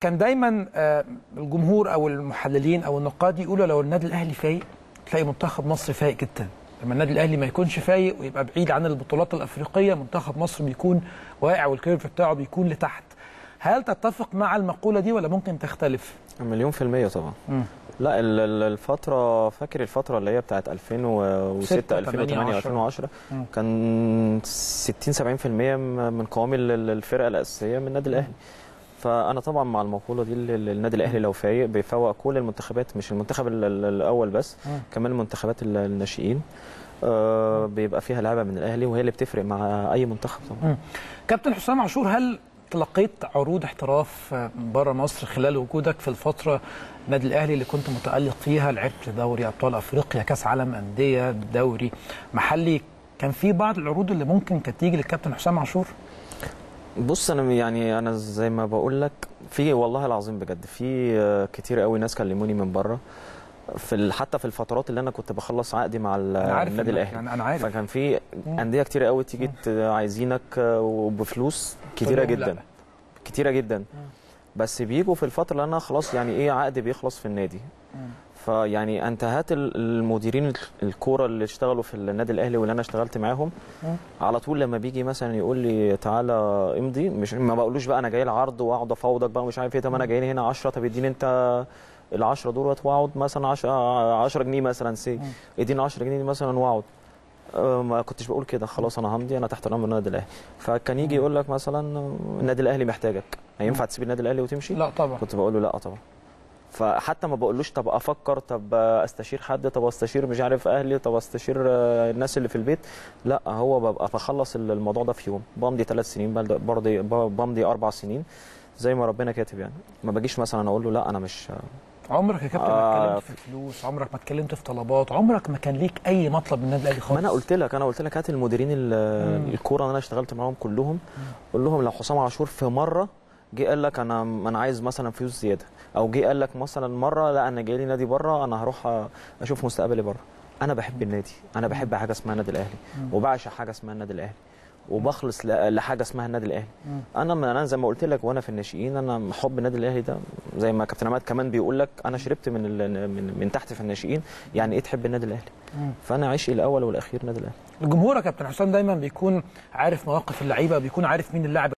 كان دايما آه، الجمهور أو المحللين أو النقاد يقولوا لو النادي الأهلي فايق تلاقي منتخب مصر فايق جدا. لما النادي الأهلي ما يكونش فايق ويبقى بعيد عن البطولات الأفريقية منتخب مصر بيكون واقع والكيرف بتاعه بيكون لتحت. هل تتفق مع المقولة دي ولا ممكن تختلف؟ مليون في المية طبعا. مم. لا ال- ال- الفترة فاكر الفترة اللي هي بتاعت 2006 ستة، 2008 تمانية، 2010 مم. كان 60 70% م- من قوام ال- ال- الفرقة الأساسية من النادي الأهلي. فأنا طبعا مع المقولة دي ال- ال- النادي الأهلي لو فايق بيفوق كل المنتخبات مش المنتخب ال- ال- الأول بس مم. كمان المنتخبات ال- الناشئين. آه بيبقى فيها لعبة من الأهلي وهي اللي بتفرق مع أي منتخب طبعا. كابتن حسام عاشور هل تلقيت عروض احتراف بره مصر خلال وجودك في الفترة النادي الأهلي اللي كنت متألق فيها؟ لعبت دوري أبطال أفريقيا كأس عالم أندية دوري محلي. كان في بعض العروض اللي ممكن كانت تيجي للكابتن حسام عاشور؟ بص أنا يعني أنا زي ما بقول لك في والله العظيم بجد في آه، كتير قوي ناس كلموني من بره. في حتى في الفترات اللي أنا كنت بخلص عقدي مع النادي الأهلي. يعني أنا عارف. فكان في. أندية كتير قوي تيجي عايزينك آه، وبفلوس كتيرة جدا. كتيرة جدا. بس بيجوا في الفترة اللي أنا خلاص يعني إيه عقدي بيخلص في النادي. فيعني انتهت ال- المديرين الكورة اللي اشتغلوا في النادي الأهلي واللي أنا اشتغلت معاهم. على طول لما بيجي مثلا يقول لي تعالى امضي مش ما بقولوش بقى أنا جاي العرض وأقعد أفاوضك بقى مش عارف إيه. طب أنا جاي هنا 10 طب اديني أنت ال 10 دولت وأقعد مثلا 10 10 جنيه مثلا سي. اديني 10 جنيه مثلا وأقعد. أه، ما كنتش بقول كده. خلاص أنا همضي أنا تحت أمر النادي الأهلي. فكان يجي يقول لك مثلا النادي الأهلي محتاجك. هينفع تسيب النادي الأهلي وتمشي؟ لا طبعا. كنت بقول له لا طبعا. فحتى ما بقولوش طب أفكر طب أستشير حد طب أستشير مش عارف أهلي طب أستشير الناس اللي في البيت. لا هو ببقى بخلص الموضوع ده في يوم. بمضي ثلاث سنين برضي بمضي أربع سنين زي ما ربنا كاتب يعني. ما بجيش مثلا أقول له لا أنا مش عمرك يا كابتن ما آه، اتكلمت في فلوس عمرك ما اتكلمت في طلبات عمرك ما كان ليك أي مطلب من النادي الاهلي خالص ما أنا قلت لك أنا قلت لك هات المديرين. الكورة اللي أنا اشتغلت معاهم كلهم. قول لهم لو حسام عاشور في مرة جه قال لك أنا أنا عايز مثلا فلوس زيادة. أو جه قال لك مثلا مرة لا أنا جاي لي نادي بره أنا هروح أشوف مستقبلي بره. أنا بحب النادي. أنا بحب حاجة اسمها النادي الأهلي. وبعشق حاجة اسمها النادي الأهلي. وبخلص لحاجة اسمها النادي الأهلي. أنا أنا زي ما قلت لك وأنا في الناشئين أنا حب النادي الأهلي ده. زي ما كابتن عماد كمان بيقول لك أنا شربت من من, من تحت في الناشئين. يعني إيه تحب النادي الأهلي. فأنا عشقي الأول والأخير النادي الأهلي. الجمهور يا كابتن حسام دايما بيكون عارف مواقف اللعيبة بيكون عارف مين اللاعب